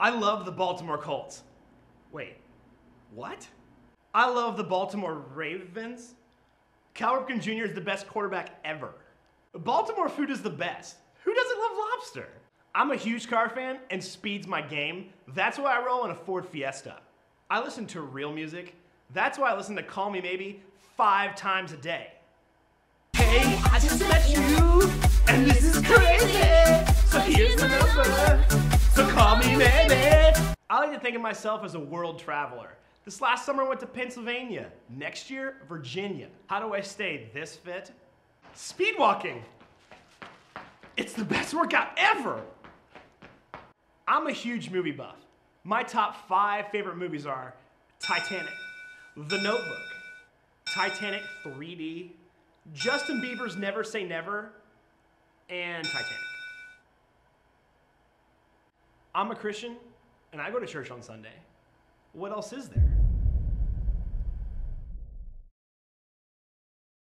I love the Baltimore Colts. Wait, what? I love the Baltimore Ravens. Cal Ripken Jr. is the best quarterback ever. Baltimore food is the best. Who doesn't love lobster? I'm a huge car fan and speed's my game. That's why I roll in a Ford Fiesta. I listen to real music. That's why I listen to Call Me Maybe five times a day. Hey, I just met you, and this is crazy. So here's the number. So call me. I like to think of myself as a world traveler. This last summer I went to Pennsylvania. Next year, Virginia. How do I stay this fit? Speed walking. It's the best workout ever. I'm a huge movie buff. My top five favorite movies are Titanic, The Notebook, Titanic 3D, Justin Bieber's Never Say Never, and Titanic. I'm a Christian and I go to church on Sunday. What else is there?